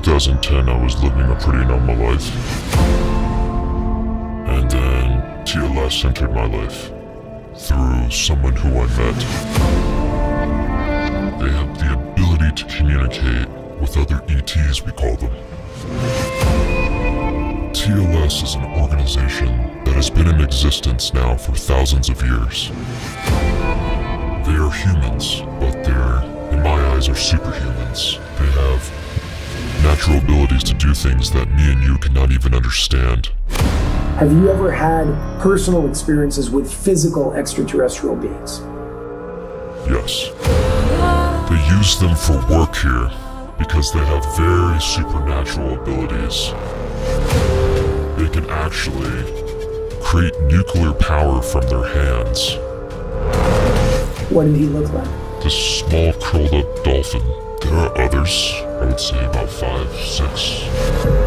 2010, I was living a pretty normal life. And then TLS entered my life through someone who I met. They have the ability to communicate with other ETs, we call them. TLS is an organization that has been in existence now for thousands of years. They are humans, but they're, in my eyes, are superhumans. They have natural abilities to do things that me and you cannot even understand. Have you ever had personal experiences with physical extraterrestrial beings? Yes. They use them for work here because they have very supernatural abilities. They can actually create nuclear power from their hands. What did he look like? This small curled up dolphin. There are others. I would say about five, six.